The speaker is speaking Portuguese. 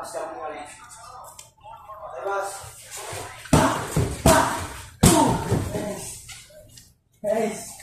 buscar um ali. Además. É isso.